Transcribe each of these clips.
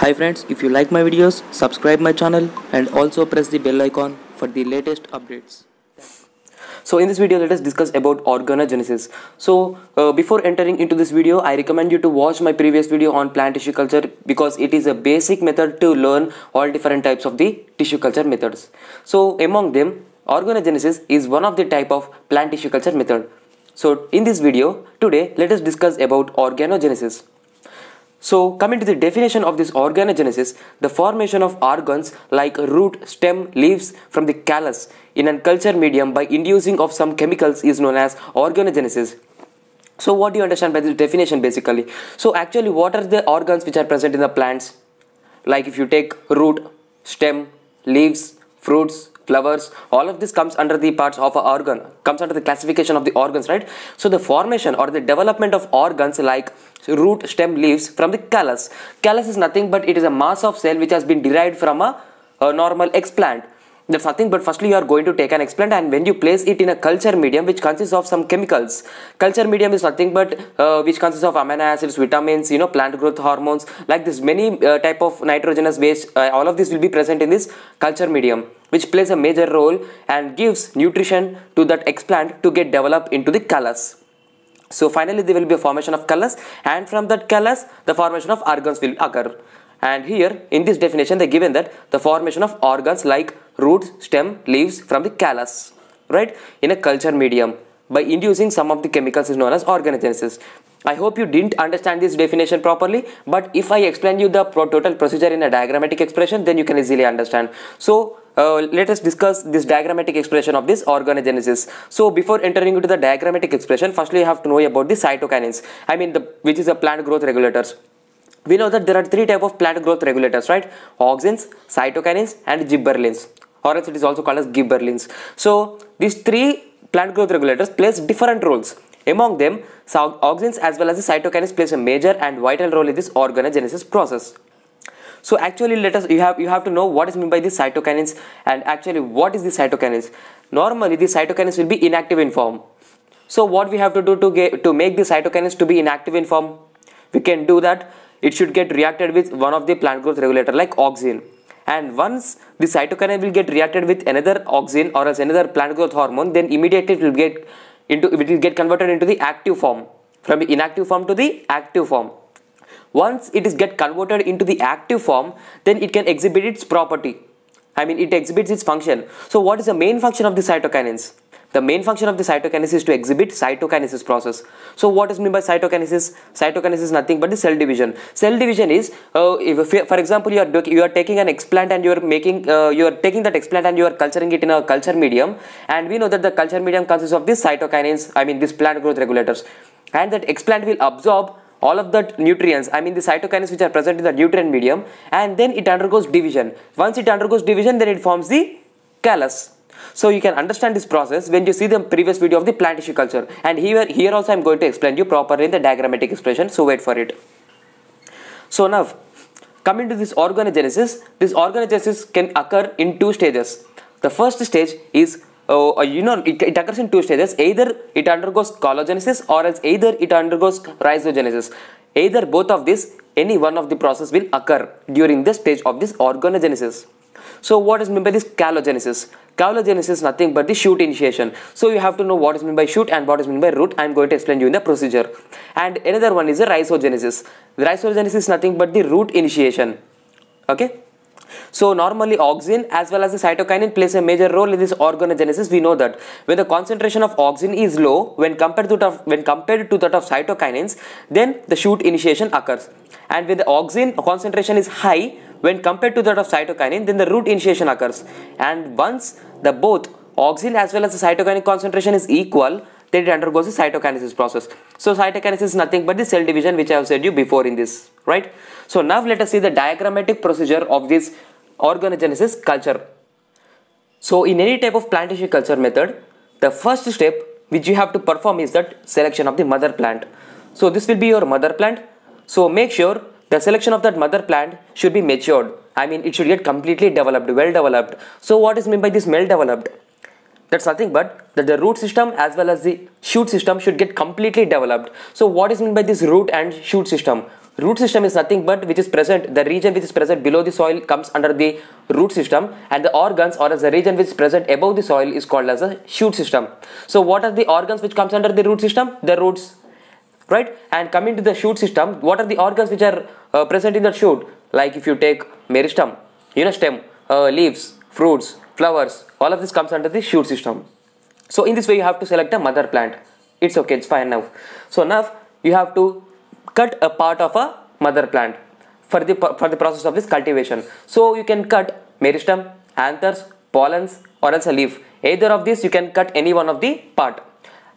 Hi friends, if you like my videos, subscribe my channel and also press the bell icon for the latest updates. So in this video let us discuss about organogenesis. So uh, before entering into this video I recommend you to watch my previous video on plant tissue culture because it is a basic method to learn all different types of the tissue culture methods. So among them organogenesis is one of the type of plant tissue culture method. So in this video today let us discuss about organogenesis. So coming to the definition of this organogenesis, the formation of organs like root, stem, leaves from the callus in a culture medium by inducing of some chemicals is known as organogenesis. So what do you understand by this definition basically? So actually what are the organs which are present in the plants? Like if you take root, stem, leaves, fruits, flowers all of this comes under the parts of an organ comes under the classification of the organs right? So the formation or the development of organs like root stem leaves from the callus. Callus is nothing but it is a mass of cell which has been derived from a, a normal explant that's nothing but firstly you are going to take an explant and when you place it in a culture medium which consists of some chemicals. Culture medium is nothing but uh, which consists of amino acids vitamins you know plant growth hormones like this many uh, type of nitrogenous waste uh, all of this will be present in this culture medium which plays a major role and gives nutrition to that explant to get developed into the callus so finally there will be a formation of callus and from that callus the formation of organs will occur. And here in this definition they given that the formation of organs like roots stem leaves from the callus right? In a culture medium by inducing some of the chemicals is known as organogenesis. I hope you didn't understand this definition properly but if I explain you the total procedure in a diagrammatic expression then you can easily understand. So uh, let us discuss this diagrammatic expression of this organogenesis. So before entering into the diagrammatic expression firstly you have to know about the cytokinins I mean the which is a plant growth regulators. We know that there are three type of plant growth regulators right? Auxins cytokinins and gibberellins or else it is also called as gibberellins so these three plant growth regulators plays different roles among them, auxins as well as the cytokinins plays a major and vital role in this organogenesis process. So actually let us you have you have to know what is meant by the cytokinins and actually what is the cytokinins. Normally the cytokinins will be inactive in form. So what we have to do to get to make the cytokinins to be inactive in form? We can do that. It should get reacted with one of the plant growth regulator like auxin. And once the cytokinin will get reacted with another auxin or as another plant growth hormone, then immediately it will get into it will get converted into the active form. From the inactive form to the active form. Once it is get converted into the active form then it can exhibit its property. I mean it exhibits its function. So what is the main function of the cytokinins the main function of the cytokinesis is to exhibit cytokinesis process. So what is meant by cytokinesis? Cytokinesis is nothing but the cell division. Cell division is, uh, if, for example, you are you are taking an explant and you are making uh, you are taking that explant and you are culturing it in a culture medium, and we know that the culture medium consists of these cytokinins. I mean, these plant growth regulators, and that explant will absorb all of the nutrients i mean the cytokinins which are present in the nutrient medium and then it undergoes division once it undergoes division then it forms the callus so you can understand this process when you see the previous video of the plant tissue culture. And here, here also I am going to explain you properly in the diagrammatic expression. So wait for it. So now coming to this organogenesis, this organogenesis can occur in two stages. The first stage is uh, you know it, it, occurs in two stages. Either it undergoes caulogenesis or else either it undergoes rhizogenesis. Either both of these any one of the process will occur during the stage of this organogenesis so what is meant by this caulogenesis? Caulogenesis is nothing but the shoot initiation. So you have to know what is meant by shoot and what is meant by root. I am going to explain you in the procedure. And another one is the rhizogenesis. The rhizogenesis is nothing but the root initiation. Okay. So normally auxin as well as the cytokinin plays a major role in this organogenesis. We know that when the concentration of auxin is low when compared to that, when compared to that of cytokinins, then the shoot initiation occurs. And when the auxin concentration is high, when compared to that of cytokinin, then the root initiation occurs. And once the both auxin as well as the cytokinin concentration is equal, then it undergoes the cytokinesis process. So cytokinesis is nothing but the cell division which I have said you before in this, right? So now let us see the diagrammatic procedure of this organogenesis culture. So in any type of plant tissue culture method, the first step which you have to perform is that selection of the mother plant. So this will be your mother plant. So make sure the selection of that mother plant should be matured. I mean, it should get completely developed, well developed. So what is meant by this well developed? That's nothing but that the root system as well as the shoot system should get completely developed. So what is meant by this root and shoot system? root system is nothing but which is present the region which is present below the soil comes under the root system and the organs or as the region which is present above the soil is called as a shoot system so what are the organs which comes under the root system the roots right? And coming to the shoot system what are the organs which are uh, present in the shoot? Like if you take meristem you know stem uh, leaves fruits flowers all of this comes under the shoot system. So in this way you have to select a mother plant. It's okay it's fine now. So now you have to cut a part of a mother plant for the for the process of this cultivation. So you can cut meristem anthers pollens or else a leaf. Either of these you can cut any one of the part.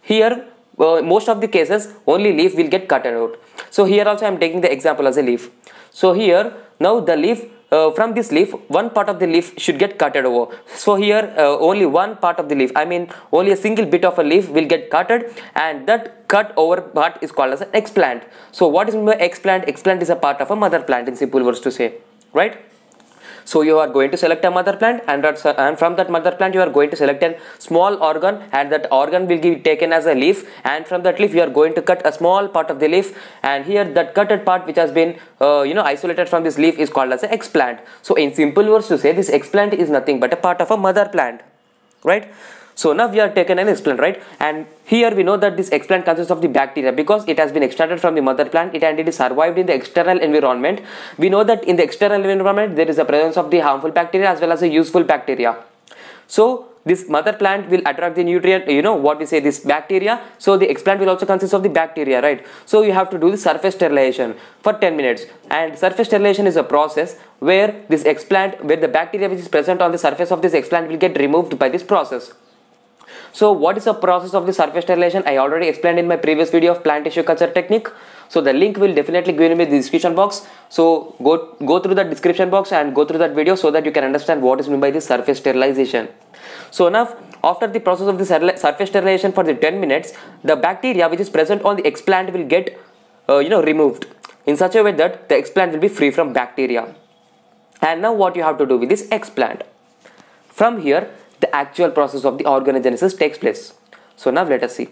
Here uh, most of the cases only leaf will get cut out. So here also i am taking the example as a leaf. So here now the leaf uh, from this leaf one part of the leaf should get cutted over so here uh, only one part of the leaf i mean only a single bit of a leaf will get cutted and that cut over part is called as an explant. So what is meant explant? Explant is a part of a mother plant in simple words to say right so you are going to select a mother plant and, and from that mother plant you are going to select a small organ and that organ will be taken as a leaf and from that leaf you are going to cut a small part of the leaf and here that cutted part which has been uh, you know isolated from this leaf is called as an explant. So in simple words to say this explant is nothing but a part of a mother plant right so now we are taken an explant, right? And here we know that this explant consists of the bacteria because it has been extracted from the mother plant it and it is survived in the external environment. We know that in the external environment there is a presence of the harmful bacteria as well as a useful bacteria. So this mother plant will attract the nutrient you know what we say this bacteria so the explant will also consist of the bacteria right so you have to do the surface sterilization for 10 minutes and surface sterilization is a process where this explant where the bacteria which is present on the surface of this explant will get removed by this process so what is the process of the surface sterilization? I already explained in my previous video of plant tissue culture technique. So the link will definitely give in the description box. So go, go through the description box and go through that video so that you can understand what is meant by the surface sterilization. So now after the process of the surface sterilization for the 10 minutes, the bacteria which is present on the explant will get uh, you know removed in such a way that the explant will be free from bacteria. And now what you have to do with this explant? From here the actual process of the organogenesis takes place. So now let us see.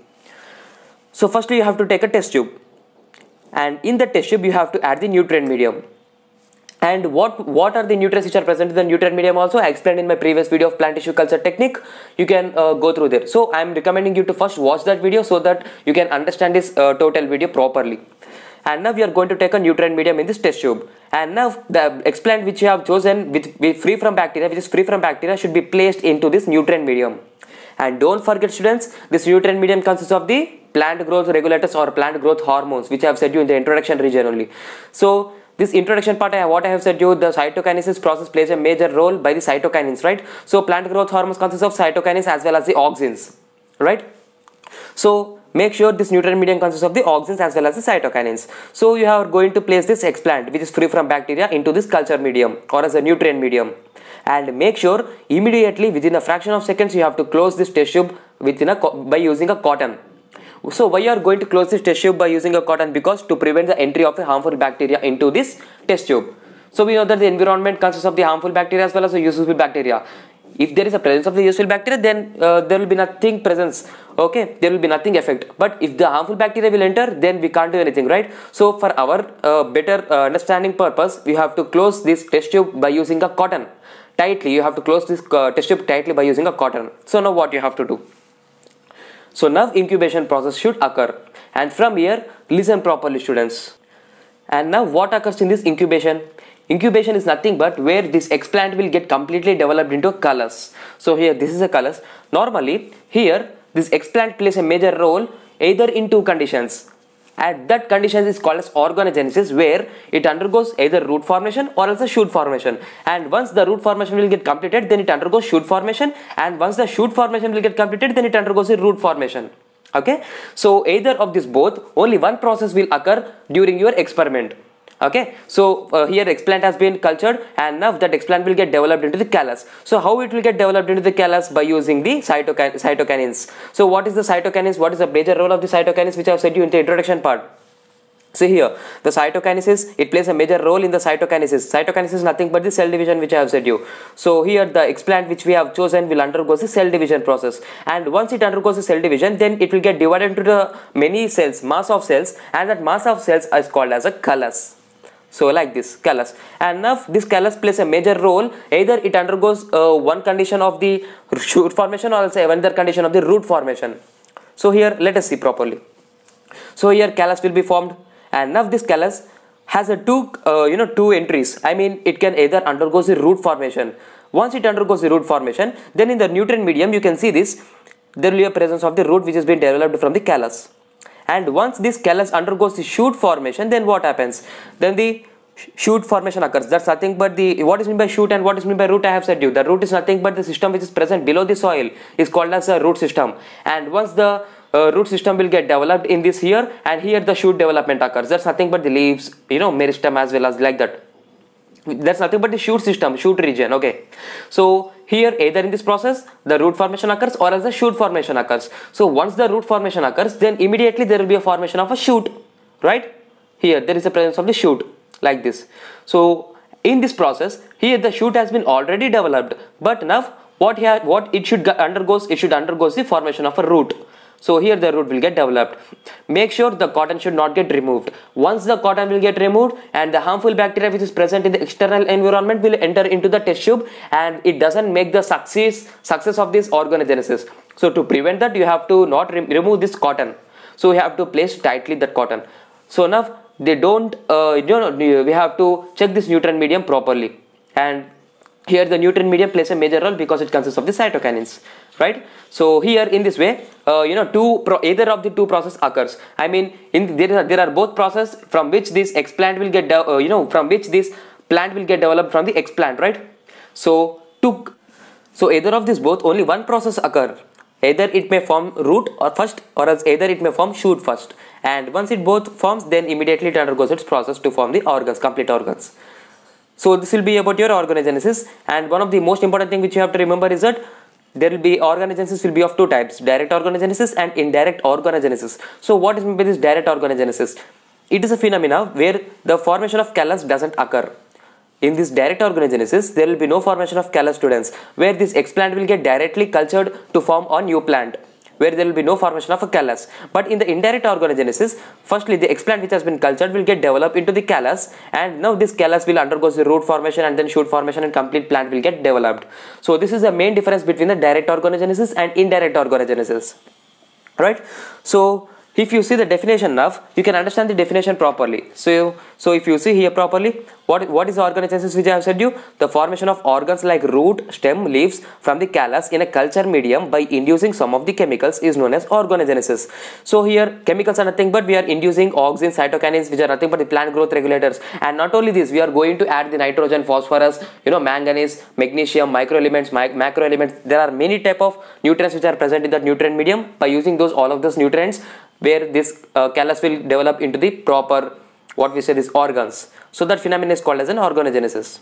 So firstly you have to take a test tube. And in the test tube you have to add the nutrient medium. And what what are the nutrients which are present in the nutrient medium also? I explained in my previous video of plant tissue culture technique. You can uh, go through there. So i am recommending you to first watch that video so that you can understand this uh, total video properly and now we are going to take a nutrient medium in this test tube. And now the explant which you have chosen with, with free from bacteria which is free from bacteria should be placed into this nutrient medium. And don't forget students this nutrient medium consists of the plant growth regulators or plant growth hormones which I have said you in the introduction region only. So this introduction part I, what I have said you the cytokinesis process plays a major role by the cytokinins right? So plant growth hormones consist of cytokinins as well as the auxins right so Make sure this nutrient medium consists of the auxins as well as the cytokinins. So you are going to place this explant which is free from bacteria into this culture medium or as a nutrient medium. And make sure immediately within a fraction of seconds you have to close this test tube within a by using a cotton. So why are you are going to close this test tube by using a cotton? Because to prevent the entry of a harmful bacteria into this test tube. So we know that the environment consists of the harmful bacteria as well as the useful bacteria if there is a presence of the useful bacteria then uh, there will be nothing presence okay? There will be nothing effect. But if the harmful bacteria will enter then we can't do anything right? So for our uh, better uh, understanding purpose we have to close this test tube by using a cotton. Tightly you have to close this uh, test tube tightly by using a cotton. So now what you have to do? So now incubation process should occur. And from here listen properly students. And now what occurs in this incubation Incubation is nothing but where this explant will get completely developed into callus. So here this is a callus. Normally here this explant plays a major role either in two conditions. at that condition is called as organogenesis where it undergoes either root formation or else a shoot formation. And once the root formation will get completed then it undergoes shoot formation and once the shoot formation will get completed then it undergoes a root formation okay so either of these both only one process will occur during your experiment okay? So uh, here explant has been cultured and now that explant will get developed into the callus. So how it will get developed into the callus? By using the cytokin cytokinins so what is the cytokinins what is the major role of the cytokinins which i have said you in the introduction part? See here, the cytokinesis, it plays a major role in the cytokinesis. Cytokinesis is nothing but the cell division which I have said you. So here the explant which we have chosen will undergo the cell division process. And once it undergoes the cell division, then it will get divided into the many cells, mass of cells and that mass of cells is called as a callus so like this callus and now this callus plays a major role. Either it undergoes uh, one condition of the shoot formation or else another condition of the root formation. So here let us see properly. So here callus will be formed. And now this callus has a two uh, you know two entries. I mean it can either undergoes the root formation. Once it undergoes the root formation then in the nutrient medium you can see this. There will be a presence of the root which has been developed from the callus and once this callus undergoes the shoot formation then what happens? Then the shoot formation occurs. That's nothing but the what is meant by shoot and what is meant by root i have said you. The root is nothing but the system which is present below the soil. Is called as a root system. And once the uh, root system will get developed in this here and here the shoot development occurs. That's nothing but the leaves you know meristem as well as like that that's nothing but the shoot system shoot region okay. So here either in this process the root formation occurs or as the shoot formation occurs. So once the root formation occurs then immediately there will be a formation of a shoot right? Here there is a presence of the shoot like this. So in this process here the shoot has been already developed but now what here what it should undergoes it should undergoes the formation of a root so here the root will get developed. Make sure the cotton should not get removed. Once the cotton will get removed and the harmful bacteria which is present in the external environment will enter into the test tube and it doesn't make the success success of this organogenesis. So to prevent that you have to not re remove this cotton. So we have to place tightly that cotton. So now they don't uh, you know we have to check this nutrient medium properly and here the nutrient medium plays a major role because it consists of the cytokinins right? So here in this way uh, you know two either of the two process occurs. I mean in there are, there are both process from which this explant will get uh, you know from which this plant will get developed from the explant right? So to so either of these both only one process occur. Either it may form root or first or else either it may form shoot first. And once it both forms then immediately it undergoes its process to form the organs complete organs so this will be about your organogenesis and one of the most important thing which you have to remember is that there will be organogenesis will be of two types direct organogenesis and indirect organogenesis. So what is meant by this direct organogenesis? It is a phenomena where the formation of callus doesn't occur. In this direct organogenesis there will be no formation of callus students where this explant will get directly cultured to form a new plant where there will be no formation of a callus. But in the indirect organogenesis, firstly the explant which has been cultured will get developed into the callus and now this callus will undergo the root formation and then shoot formation and complete plant will get developed. So this is the main difference between the direct organogenesis and indirect organogenesis. Right? So if you see the definition now you can understand the definition properly. So so if you see here properly what what is organogenesis which i have said you? The formation of organs like root stem leaves from the callus in a culture medium by inducing some of the chemicals is known as organogenesis. So here chemicals are nothing but we are inducing auxin cytokinins which are nothing but the plant growth regulators. And not only this we are going to add the nitrogen phosphorus you know manganese magnesium microelements mic macroelements. There are many type of nutrients which are present in that nutrient medium by using those all of those nutrients where this uh, callus will develop into the proper what we say is organs. So that phenomenon is called as an organogenesis.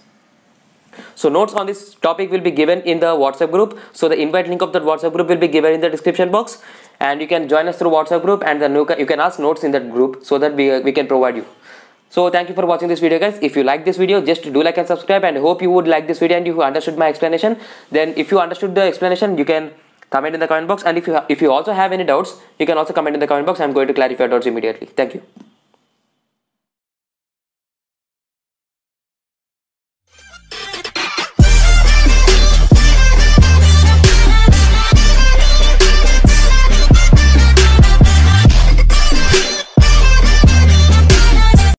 So notes on this topic will be given in the whatsapp group. So the invite link of that whatsapp group will be given in the description box. And you can join us through whatsapp group and then you can ask notes in that group so that we, we can provide you. So thank you for watching this video guys. If you like this video just do like and subscribe and hope you would like this video and you understood my explanation. Then if you understood the explanation you can comment in the comment box and if you if you also have any doubts you can also comment in the comment box. I'm going to clarify your doubts immediately. Thank you